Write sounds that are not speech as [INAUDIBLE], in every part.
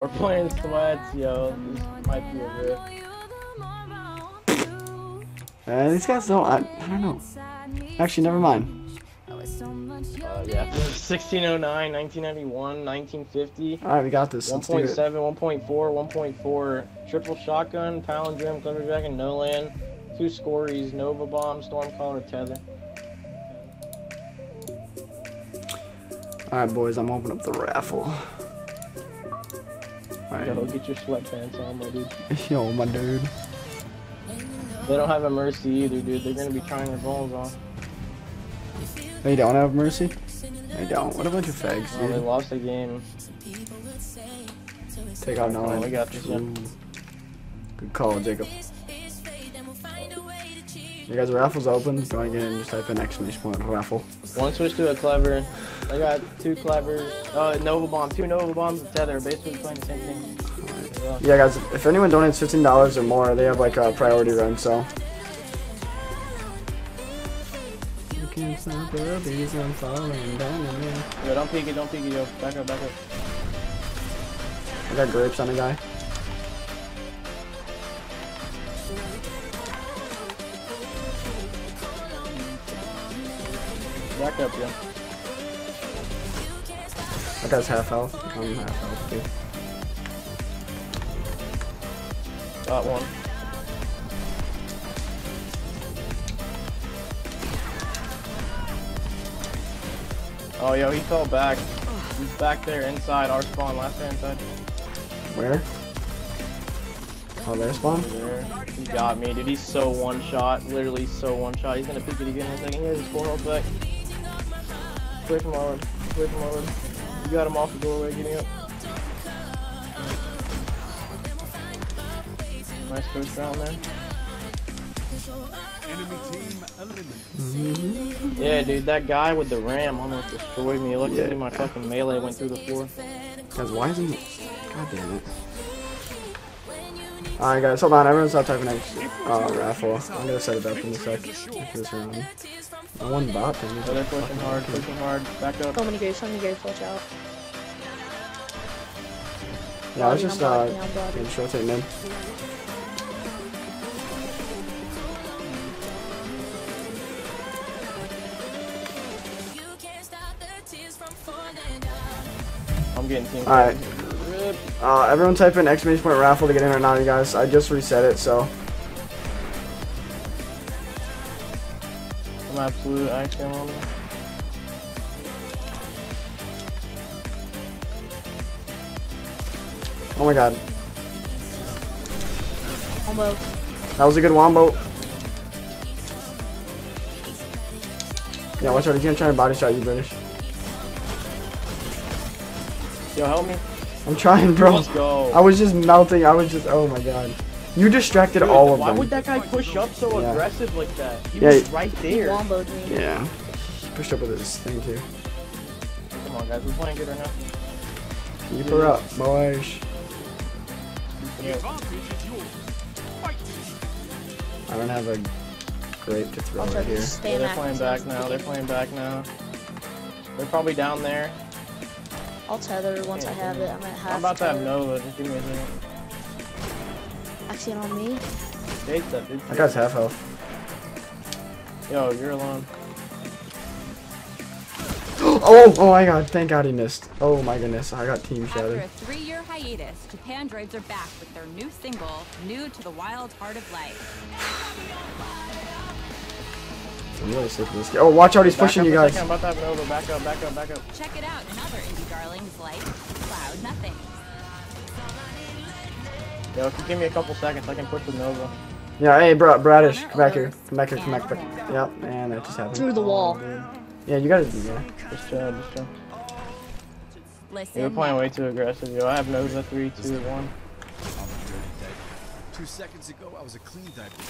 We're playing sweats, yo. This might be a riff. Uh, these guys don't. I, I don't know. Actually, never mind. Uh, yeah, 1609, 1991, 1950. All right, we got this. 1.7, it. 1.4, 1.4, triple shotgun, palindrome, Jacket, no land, two scories, Nova bomb, storm caller, tether. All right, boys. I'm opening up the raffle. Yo, get your sweatpants on, my dude. [LAUGHS] Yo, my dude. They don't have a mercy either, dude. They're gonna be trying their balls off. They don't have mercy. They don't. What a bunch of oh, fags, Oh, they lost the game. Take out no Oh, one. we got this. Ooh. Good call, Jacob. You guys, raffle's open. Go and get in. Just type in exclamation point raffle. One switch to a clever. I got two clevers. Uh, Nova bomb, two Nova bombs, and tether. Basically playing the same thing. Yeah. Yeah, guys. If anyone donates fifteen dollars or more, they have like a priority run. So. You can't stop the bees from falling down on me. Yo, don't peek it, don't peek it, yo. Back up, back up. I got grapes on the guy. Back up, yo. That guy's half health. Um, I'm half health too. Got one. Oh, yo, he fell back. He's back there inside our spawn, last guy inside. Where? Oh, their spawn. There. He got me, dude. He's so one shot. Literally so one shot. He's gonna pick it again in a second. He has his full health back. Away from Arlen. Away from Arlen. You got him off the doorway getting up. Nice first round there. Enemy team. Yeah, dude, that guy with the ram almost destroyed me. Luckily, Yeah. my fucking melee went through the floor. Guys, why isn't he? God damn it. Alright, guys, hold on. Everyone stop typing X. Uh, raffle. I'm gonna set it up in a sec. After this round. No one bot thing. So they're pushing hard, pushing hard. Back up. So many grapes, so many grapes, watch out. Yeah, I was just, uh, Body, I'm body. yeah, just rotating in. I'm getting team. Alright. Rip. Uh, everyone type in exclamation point raffle to get in right now, you guys. I just reset it, so. I'm absolute action on them. Oh my god. Almost. That was a good wombo. Yeah, watch out. He's gonna try and body shot you, British. Yo, help me. I'm trying, bro. Let's go. I was just melting. I was just. Oh my god. You distracted Dude, all of why them. Why would that guy push up so Yeah. aggressive like that? He Yeah, was right there. womboed. Yeah. He pushed up with his thing too. Come on, guys, we're playing good right now. Keep her up, boys. Yeah. Advantage is yours. I don't have a grape to throw I'll right here. Yeah, they're playing back now. They're playing back now. They're probably down there. I'll tether once I have it. I'm at half. I'm about to have tether. Nova. Just give me a second. Axion on me. Chase that, dude. That guy's half health. Yo, you're alone. [GASPS] oh, oh my god. Thank god he missed. Oh my goodness. I got team After a three-year hiatus, Japandroids are back with their new single, New to the Wild Heart of Life. I'm really sick of this guy. Oh, watch out. He's Back pushing up you guys. second, I'm about to have Nova. Back up, back up, back up. Check it out in other indie darlings like Cloud Nothing. Yo, if you give me a couple seconds, I can push the Nova. Yeah, hey, bro, Bradish. Come back here. Come back here. Come back. back. Yep, and that just happened. Through the wall. Yeah, you gotta do that. Just chill, just chill. Listen, You're playing way too aggressive, yo. I have Nova 3, 2, 1. I'm a dirty diaper. Two seconds ago, I was a clean diaper.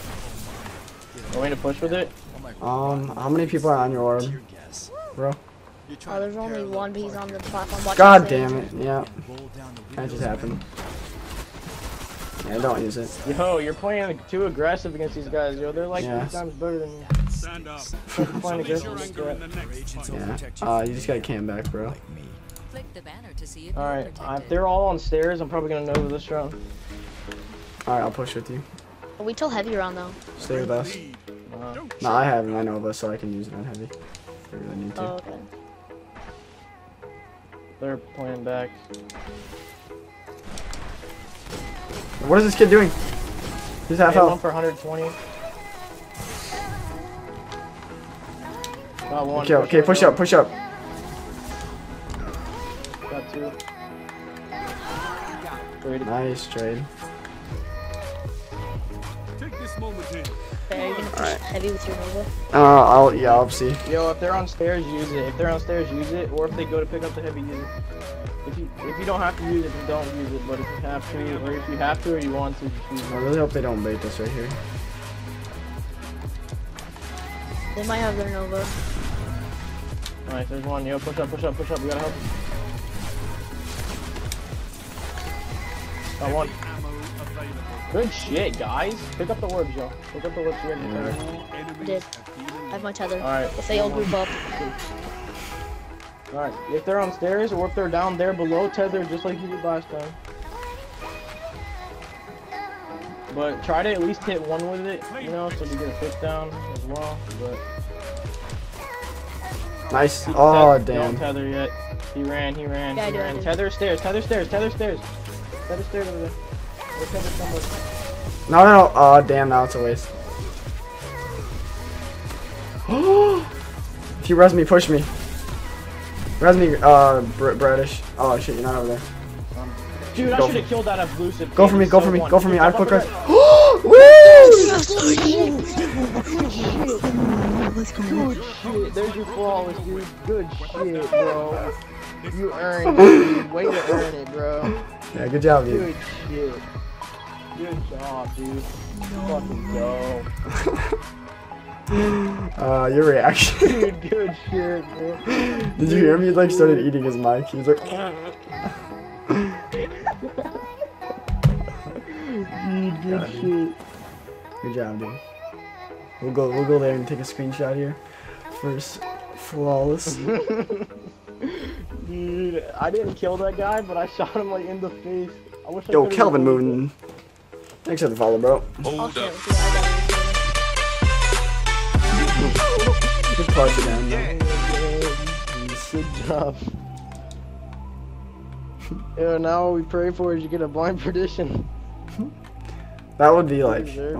Want me to push with it? Oh Um, how many people are on your orb, bro? Oh, there's only one, but he's on the platform. God damn it. Yeah, roll down the that just happened. Man. Yeah, don't use it. Yo, you're playing too aggressive against these guys, yo. They're like Yeah. three times better than me. Stand up. You're playing Release aggressive. your with anger in that. the next fight. Yeah. Uh, you just gotta cam back, bro. Click the banner to see if All uh, if they're all on stairs, I'm probably gonna Nova this round. Alright, I'll push with you. We till heavy round though. Stay with us. Uh, No, I have an Nova, so I can use it on heavy. If I really need to. Oh, okay. they're playing back. What is this kid doing? He's half Hit one health. for 120. Got one. Okay, okay, push up, push up. Got two. Nice trade. Alright. heavy with your Nova? Uh, I'll, yeah, I'll see. Yo, if they're on stairs, use it. If they're on stairs, use it. Or if they go to pick up the heavy, use it. If you if you don't have to use it, then don't use it. But if you have to, or if you have to, or you want to, just use I really hope they don't bait this right here. They might have their Nova. Nice, there's one. Yo, push up, push up, push up. We gotta help. Got one. Ammo available. Good shit, guys. Pick up the orbs, yo. Pick up the orbs. You Yeah. ready? All enemies Did. I have my tether. Alright. If they all group up. Alright, if they're on stairs or if they're down there below tether, just like you did last time. But try to at least hit one with it, you know, so you get a fifth down as well. But Nice. keep Oh, tether- Don't damn. tether yet. He ran, he ran, Yeah, I he do, I ran. do. Tether stairs, tether stairs, tether stairs. Tether stairs over there. Or tether somewhere. No, no, no. Oh, damn, now it's a waste. [GASPS] if you res me, push me. Res me, uh, Br British. Oh, shit, you're not over there. Dude, I should have killed that elusive. Go kid. for me, go so for me, one. go for me. Jump I up put on res. that- [GASPS] Woo! Good shit. There's your flawless, dude. Good shit, bro. You earned it, dude. Way to earn it, bro. Yeah, good job, dude. Good shit. Good job, dude. Fucking go. [LAUGHS] Uh, your reaction. [LAUGHS] Dude, good shit, bro. Did you hear me? He like started eating his mic. He was like, [LAUGHS] Dude, good shit. good job, dude. We'll go, we'll go there and take a screenshot here. First, flawless. Dude, I didn't kill that guy, but I shot him like in the face. I wish I Yo, Kelvin moving. Thanks for the follow, bro. I'll share with you. I got it. Good party, man. that. Good job. Yo, now all we pray for is you get a blind perdition. That would be like Deserved.